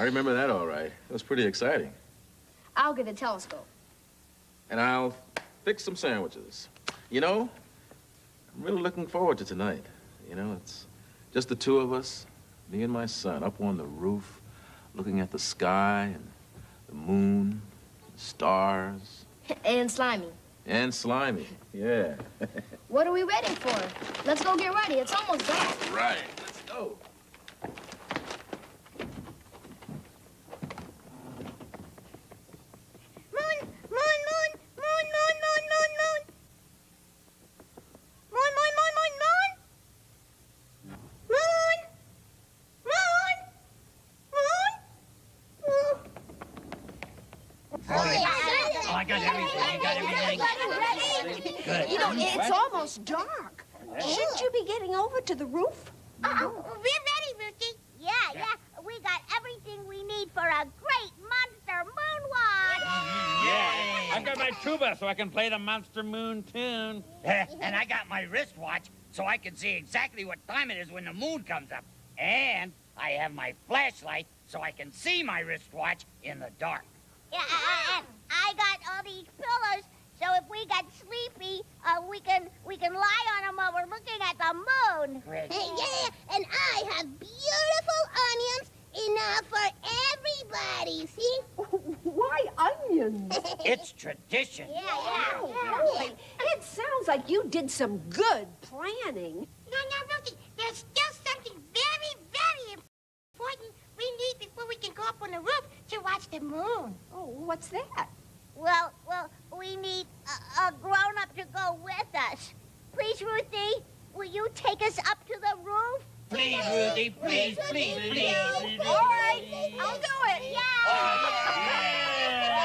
I remember that all right. It was pretty exciting. I'll get a telescope. And I'll fix some sandwiches. You know, I'm really looking forward to tonight. You know, it's just the two of us, me and my son, up on the roof, looking at the sky and the moon, the stars. and Slimy. And Slimy, yeah. what are we waiting for? Let's go get ready. It's almost dark. All right, let's go. dark. Shouldn't you be getting over to the roof? Uh, we're ready, Ruthie. Yeah, yeah. We got everything we need for a great monster moonwalk. Yeah. I've got my tuba so I can play the Monster Moon tune. and I got my wristwatch so I can see exactly what time it is when the moon comes up. And I have my flashlight so I can see my wristwatch in the dark. Yeah, I, I, I got all these pillows so if we get sleepy, uh, we can we can lie on them while we're looking at the moon. Great. yeah, and I have beautiful onions enough for everybody. See? Why onions? it's tradition. Yeah, yeah. yeah. It sounds like you did some good planning. No, no, Ruthie. There's still something very, very important we need before we can go up on the roof to watch the moon. Oh, what's that? Well, well, we need a, a grown-up to go with us. Please, Ruthie, will you take us up to the roof? Please, Ruthie, please, please, please. please. All right, I'll do it. Yeah. yeah.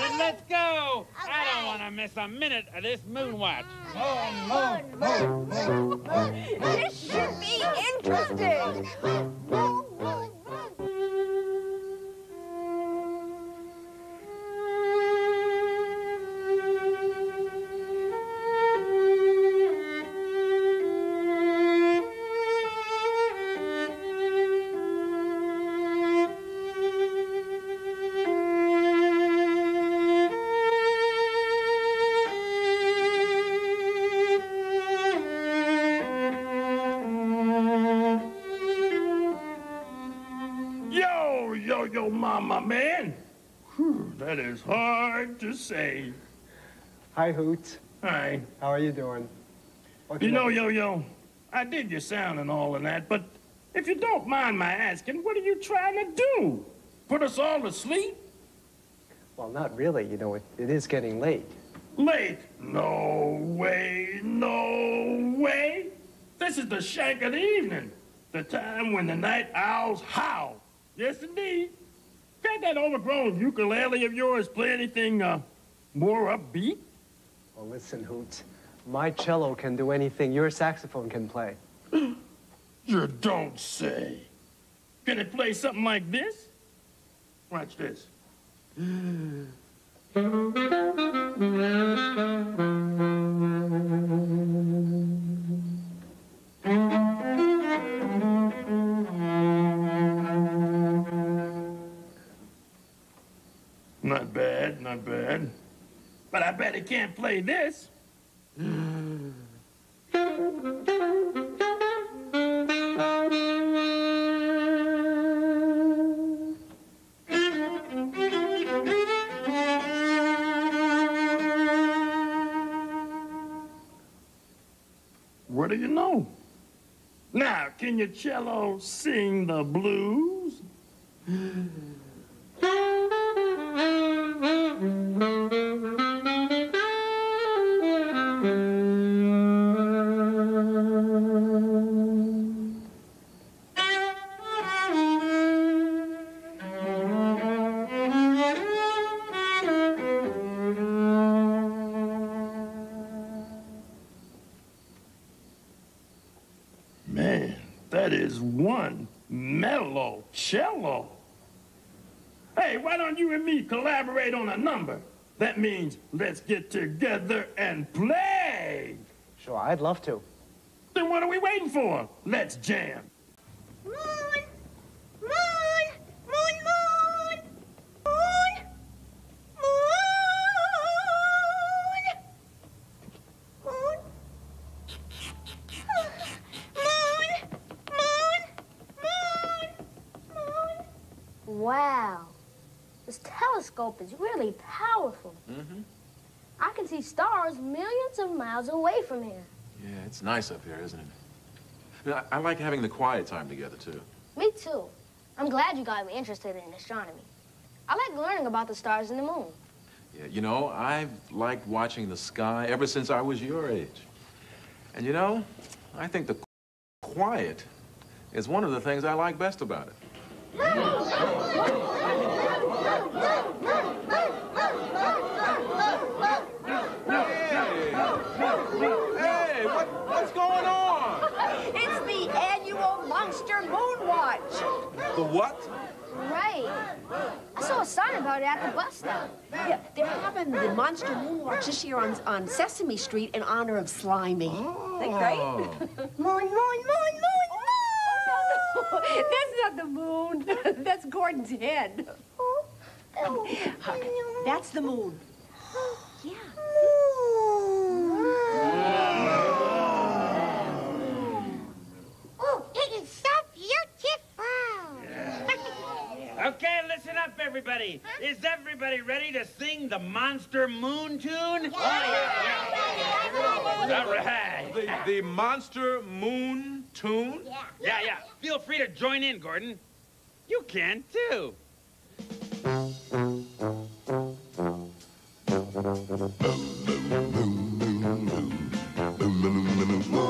Then let's go. Okay. I don't want to miss a minute of this moon watch. Moon, moon, moon, moon, moon. This should be interesting. Moon, moon. That is hard to say. Hi, Hoot. Hi. How are you doing? You know, Yo-Yo, I did your sound and all of that, but if you don't mind my asking, what are you trying to do? Put us all to sleep? Well, not really. You know, it, it is getting late. Late? No way, no way. This is the shank of the evening, the time when the night owls howl. Yes, indeed. Can't that overgrown ukulele of yours play anything uh, more upbeat? Well, listen, Hoots. My cello can do anything your saxophone can play. you don't say. Can it play something like this? Watch this. not bad. But I bet he can't play this. What do you know? Now, can your cello sing the blues? Is mellow cello. Hey, why don't you and me collaborate on a number? That means let's get together and play. Sure, I'd love to. Then what are we waiting for? Let's jam. Hmm. Telescope is really powerful. Mm-hmm. I can see stars millions of miles away from here. Yeah, it's nice up here, isn't it? I, I, I like having the quiet time together, too. Me too. I'm glad you got me interested in astronomy. I like learning about the stars and the moon. Yeah, you know, I've liked watching the sky ever since I was your age. And you know, I think the quiet is one of the things I like best about it. Hey, what, what's going on? It's the annual Monster Moon Watch. The what? Right. I saw a sign about it at the bus stop. Yeah, they're having the Monster Moon Watch this year on, on Sesame Street in honor of Slimy. Isn't that great? Oh. Moon, moon, moon, moon, moon! That's not the moon. That's Gordon's head. Huck, oh, oh, that's the moon. Yeah. Oh, it is so beautiful. Okay, listen up, everybody. Is everybody ready to sing the Monster Moon tune? Oh, yeah. All right. The, the Monster Moon Tune? Yeah, yeah. Feel free to join in, Gordon. You can, too. You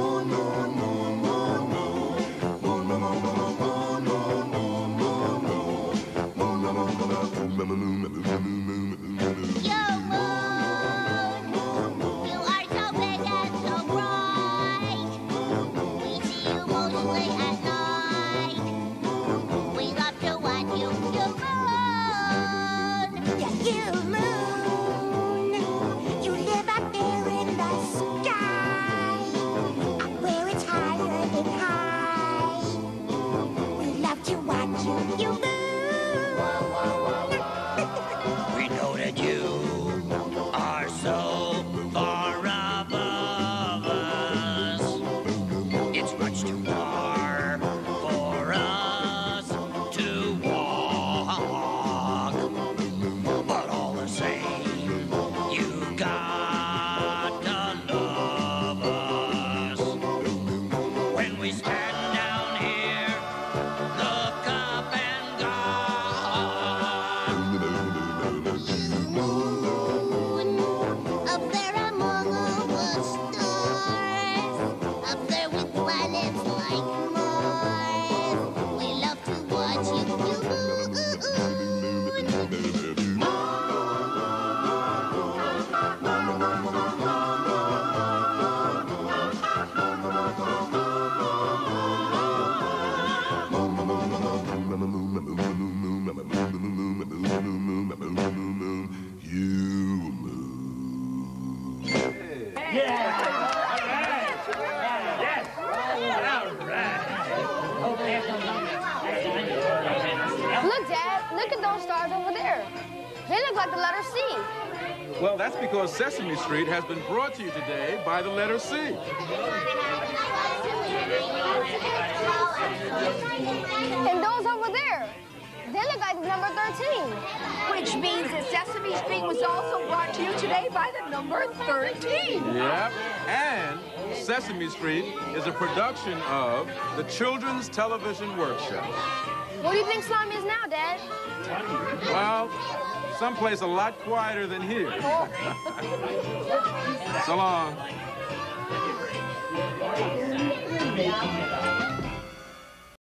Look, Dad. Look at those stars over there. They look like the letter C. Well, that's because Sesame Street has been brought to you today by the letter C. And those over there. They look like the number 13. Which means that Sesame Street was also brought to you today by the number 13. Yep. And Sesame Street is a production of the Children's Television Workshop. What do you think slime is now, Dad? Well, someplace a lot quieter than here. so long.